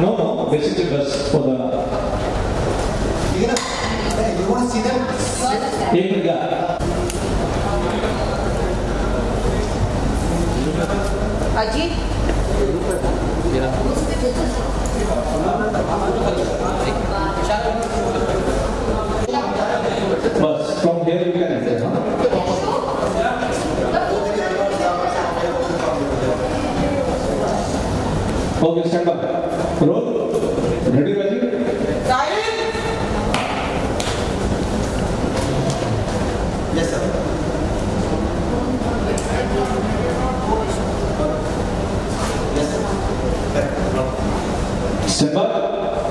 No, no, visited us for the. You know, hey, You want to see them? April, yeah. Ajit? Yeah. But from here you can enter, huh? Okay, stand by. Roll. Ready, Rajiv? Silent. Yes, sir. Yes, sir. Step up.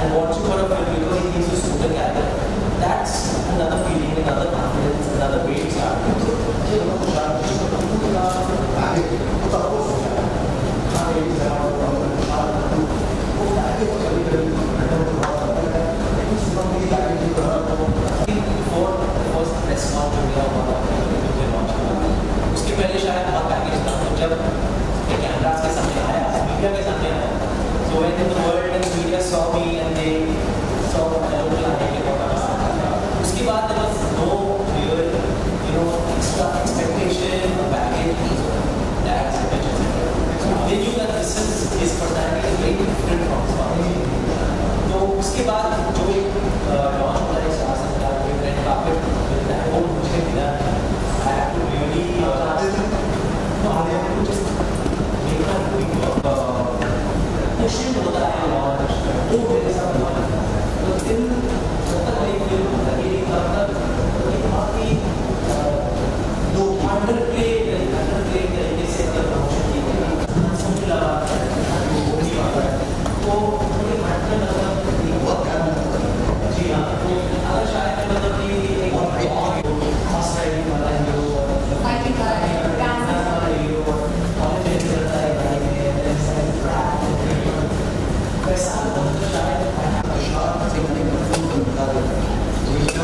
É morte para